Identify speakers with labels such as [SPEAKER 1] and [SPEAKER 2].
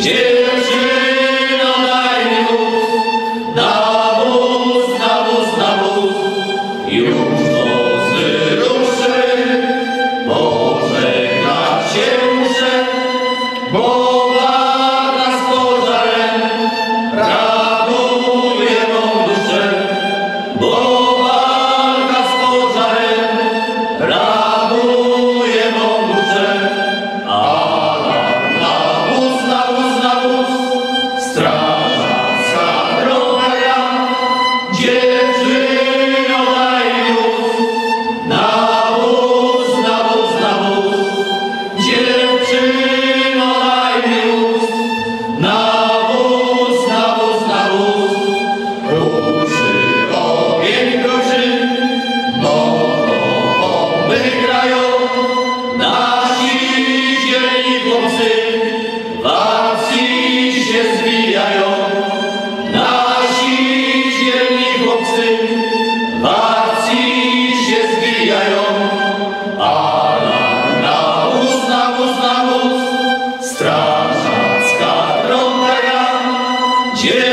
[SPEAKER 1] Dziewczyno,